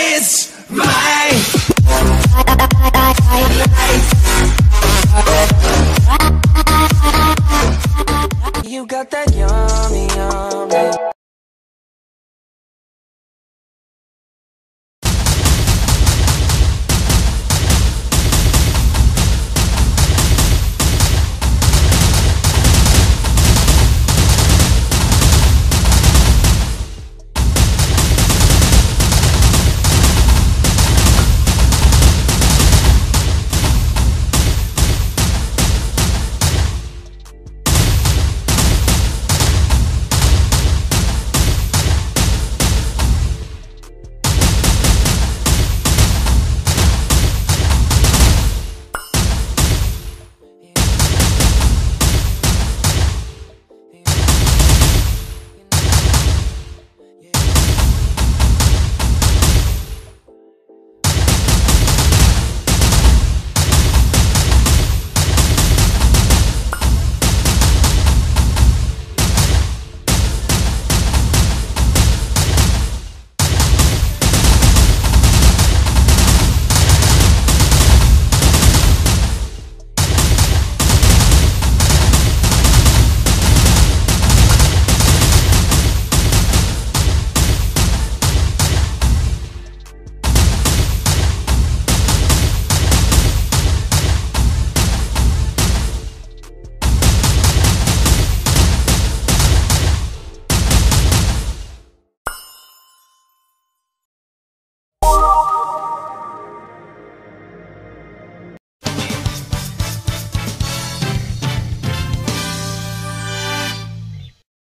It's